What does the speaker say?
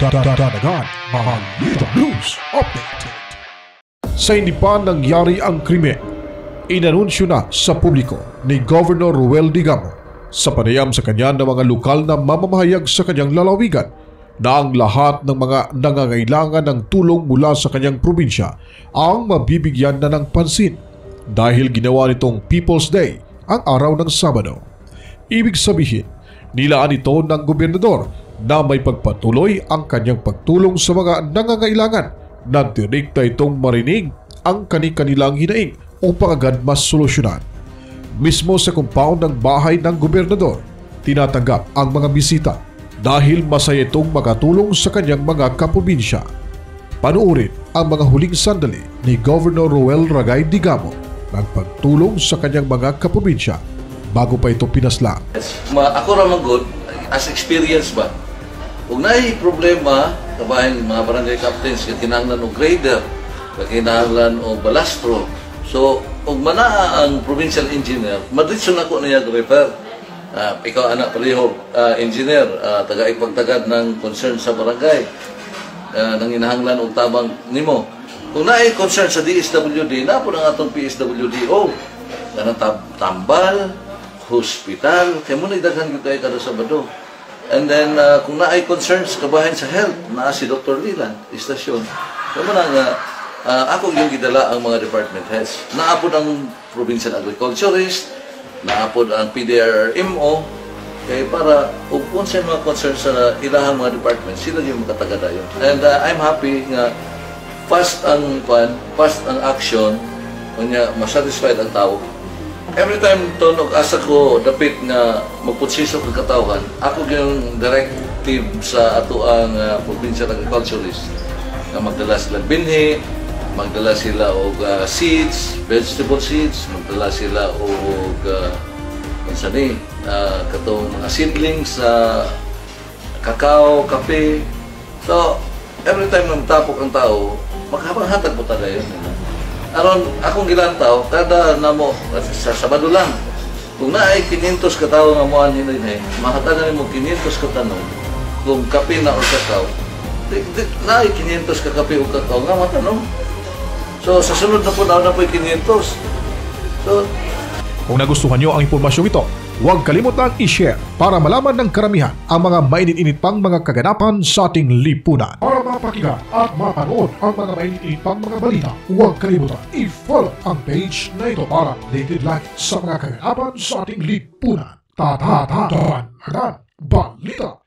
Dadagan Balita News Update. Sa hindi pa nangyari ang krimen, inanunsyo na sa publiko ni Governor Ruel Digamo sa panayam sa kanya ng mga lokal na mamamahayag sa kanyang lalawigan na ang lahat ng mga nangangailangan ng tulong mula sa kanyang probinsya ang mabibigyan na ng pansin dahil ginawa nitong People's Day ang araw ng Sabado. Ibig sabihin, nilaan ito ng gobernador na may pagpatuloy ang kanyang pagtulong sa mga nangangailangan na direkta itong marinig ang kani-kanilang hinaing upang agad mas solusyonan. Mismo sa compound ng bahay ng gobernador, tinatanggap ang mga bisita dahil masaya itong makatulong sa kanyang mga kaprobinsya. Panuorin ang mga huling sandali ni Governor Roel Ragay Digamo ng pagtulong sa kanyang mga kaprobinsya bago pa ito pinaslang. Ma, ako ramang good, as experience ba? Kung naay problema, kabahin mga barangay captains, kaya kinahanglan og grader, kaya kinahanglan og balastro. So, kung mana ang provincial engineer, madritso na ko niya refer. Uh, ikaw anak pareho uh, engineer, uh, taga ipagtagad ng concern sa barangay, uh, nang inahanglan og tabang nimo. Kung naay concern sa DSWD, na po ang atong PSWDO, tab tambal, hospital, kay mo idaghan gyud kay kada Sabado. And then, uh, kung na ay concerns kabahin sa health, na si Dr. Lilan, istasyon. Kaya mo na nga, uh, ako yung gidala ang mga department heads. Naapod ang provincial agriculturist, naapod ang PDRMO, kaya para kung kung sa mga concerns sa ilahang mga departments, sila yung makatagadayon. And uh, I'm happy nga fast ang pan, fast ang action, kanya masatisfied ang tao, Every time to asa ko dapit nga magputsiso kag katawhan, ako yung directive sa ato ang uh, provincial agriculturist nga magdala sila binhi, magdala sila og uh, seeds, vegetable seeds, magdala sila og uh, unsa ni uh, katong mga seedlings sa uh, kakao, kape. So, every time na matapok ang tao, maghabang-hatag po tayo yun aron akong gilantaw kada namo sa Sabado lang. Kung naay 500 ka tawo nga moan hinay hinay mahatagan mo 500 ka tanong kung kape na o kakao. Naay 500 ka kape o kakao nga matanong so sa sunod na po na na po 500 so kung nagustuhan nyo ang impormasyong ito Huwag kalimutang i-share para malaman ng karamihan ang mga mainit-init pang mga kaganapan sa ating lipunan. Para mapakinggan at mapanood ang mga mainit-init pang mga balita, huwag kalimutan i-follow ang page na ito para dated like sa mga kaganapan sa ating lipunan. Tatatahan agad balita